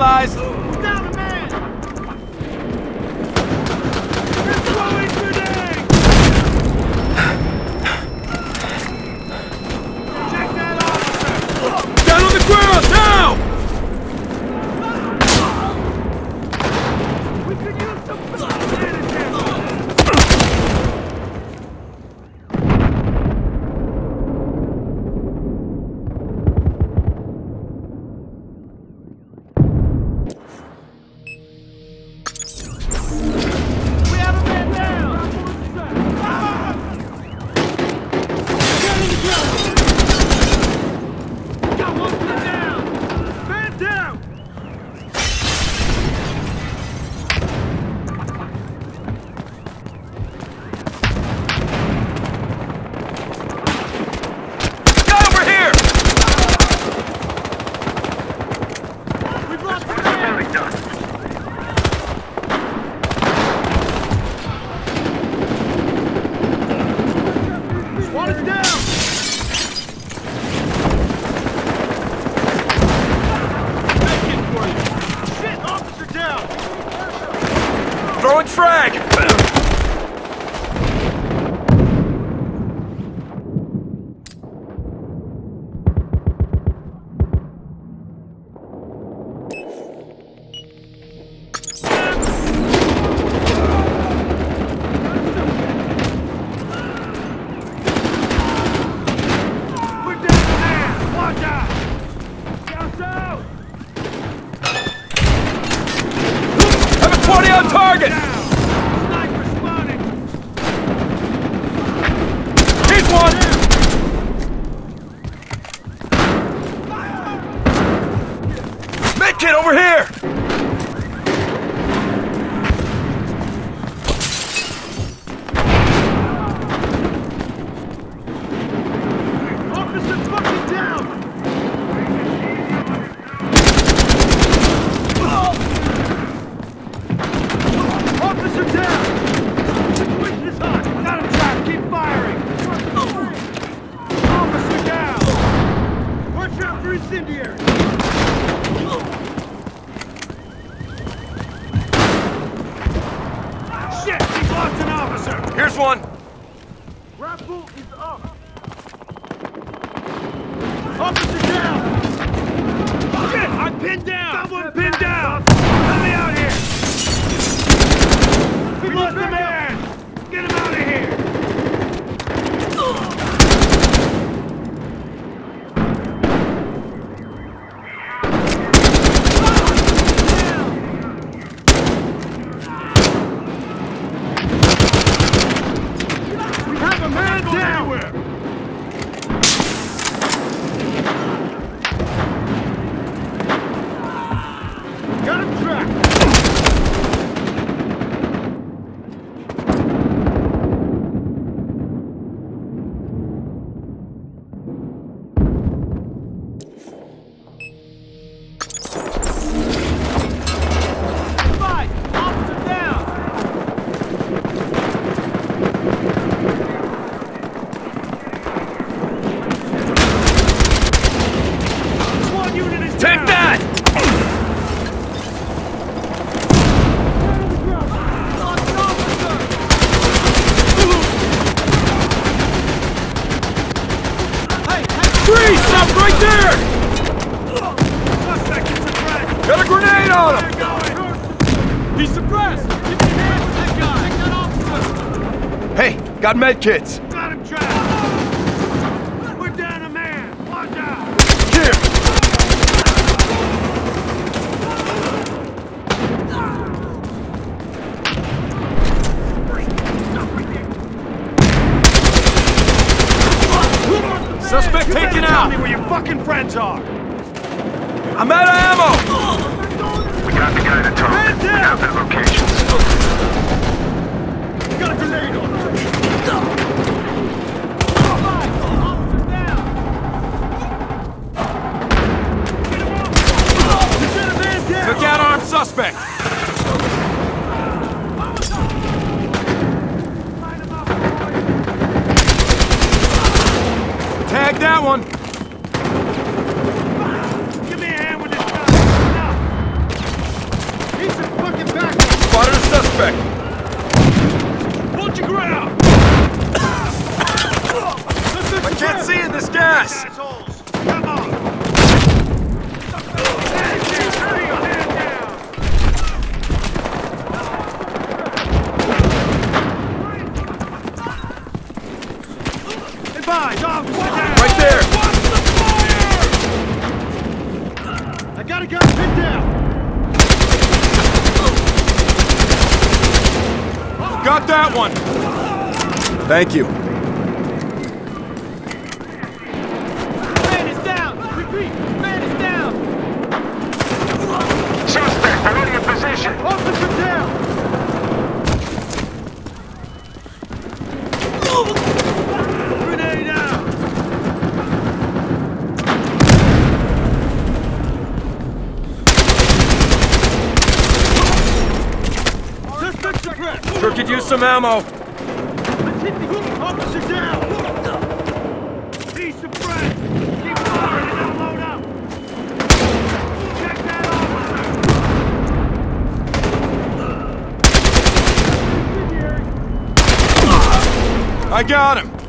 Lies. one. Grapple is up. Officer down. Shit, I'm pinned down. Someone pinned down. Let me out here. We lost a man. Get him out of here. Hey, got med kits. Got him trapped. We're down a man. Watch out. Here. Suspect you taken out. Tell me where your fucking friends are. I'm out of ammo. We got the guy in to tunnel. We have the location. one. Give me a hand with this guy. Now. He's in fucking back. Spotted a suspect. Hold your ground. I can't see in this gas. Thank you. Man is down! Repeat, man is down! Suspect, ready in position! Officer down! Grenade out! Suspect suppressed! Sure could use some ammo. Down! Be surprised! Keep firing load up! Check that! I got him!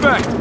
对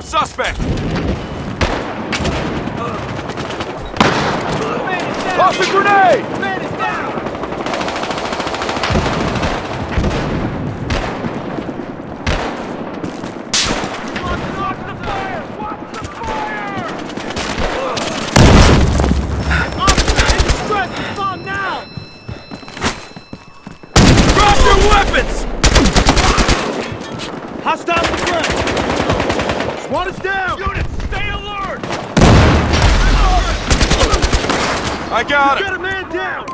Armed suspect. Toss a grenade! Man is down! Watch the fire! Watch the fire! Officer, in distress! Respond now! Drop your weapons! Hostile threat! SWAT is down! Units, stay alert! I got Get him! a man down!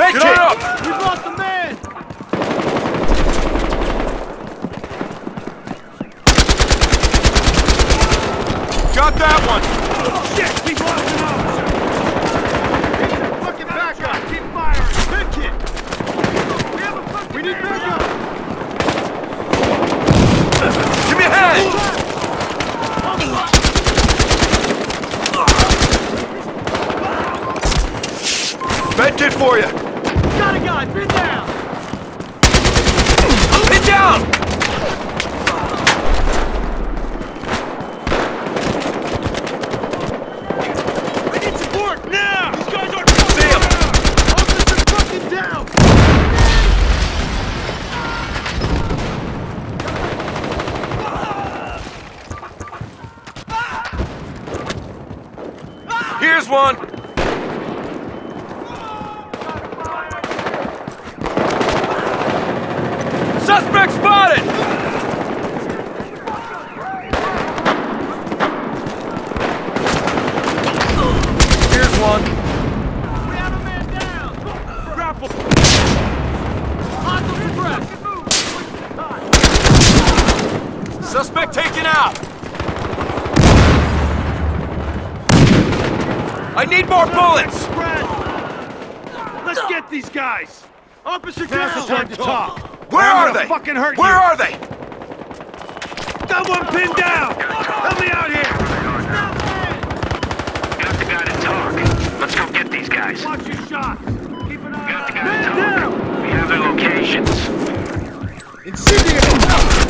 Make it! up! We've lost a man! Got that one! Shit! We've lost an officer! Fucking backup! Keep firing! Hit kit! We have a fucking We need backup! Give me a hand! Med for you! Got a guy! Pin down! Get down! I need support now! These guys are See him! Officer fucking down! Here's one! Suspect spotted! Here's one. We have a man down! Grapple! Hostile suppressed! Suspect taken out! I need more bullets! Spread! Let's get these guys! Officer down! Now's the time to talk! Where are they? fucking hurt Where you! are they? Someone pinned down! Help me out here! Got the guy to talk. Let's go get these guys. Watch your shots! Keep an eye Got the guy to talk. down! We have their locations. Somebody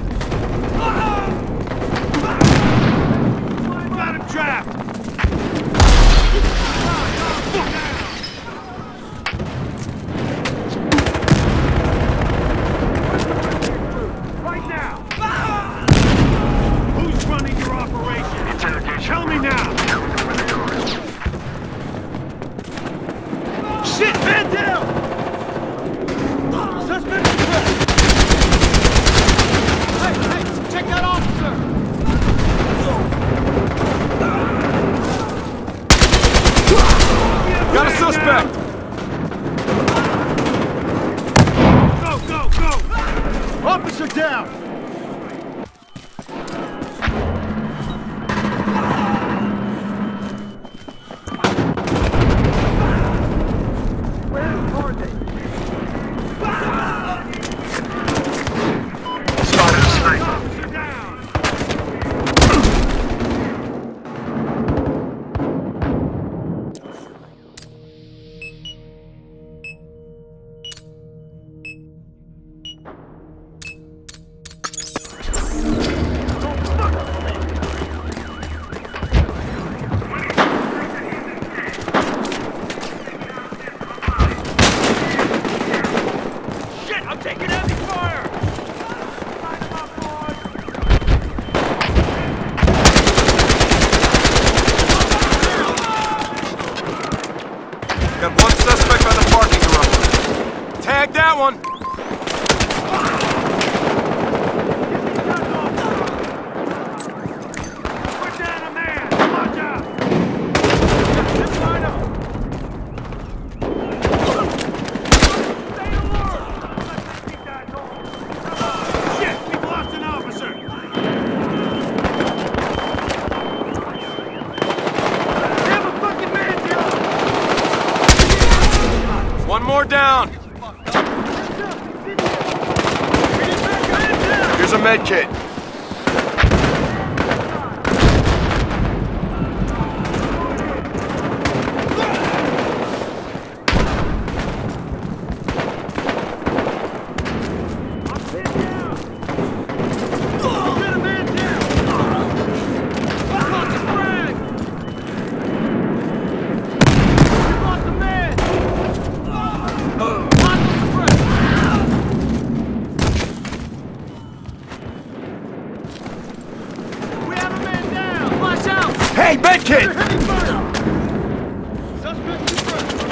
kit!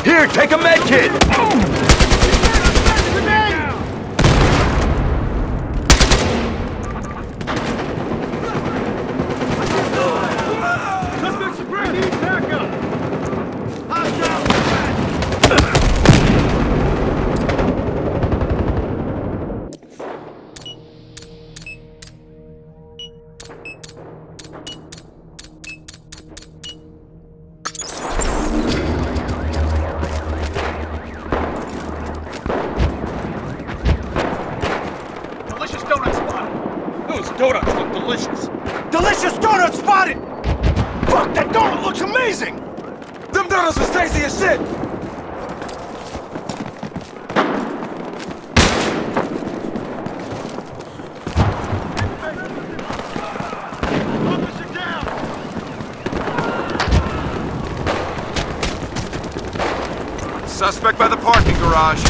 Here, take a med kit! Finish it! Suspect by the parking garage.